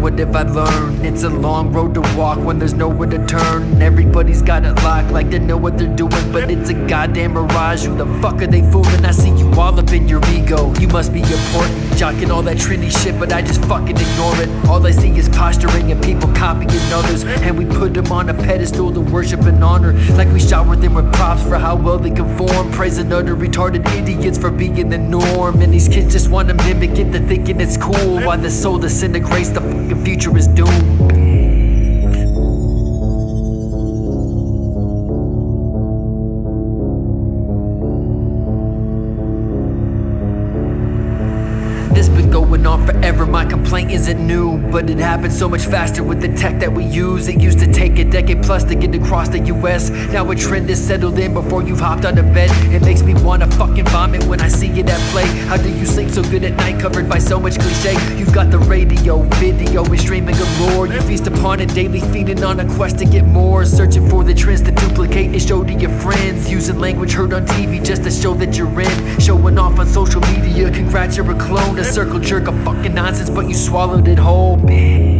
what have I learned? It's a long road to walk when there's nowhere to turn. Everybody's got it locked like they know what they're doing, but it's a goddamn mirage. Who the fuck are they fooling? I see you all up in your ego. You must be important, jocking all that trendy shit, but I just fucking ignore it. All I see is posturing and people copying others, and we put them on a pedestal to worship and honor. Like we shower them with for how well they conform, praising other retarded idiots for being the norm. And these kids just wanna mimic it, they're thinking it's cool. While the soul disintegrates, the fucking future is doomed. On forever, my complaint isn't new But it happened so much faster with the tech that we use. It used to take a decade plus to get across the US Now a trend is settled in before you've hopped out of bed. It makes me wanna fucking vomit when I see it at play. How do you sleep so good at night covered by so much cliche? You've got the radio, video, and streaming galore. You feast upon it daily, feeding on a quest to get more. Searching for the trends to duplicate and show to your friends. Using language heard on TV just to show that you're in. Showing off on social media, congrats you're a clone. A circle jerk of fucking nonsense but you swallowed it whole, bitch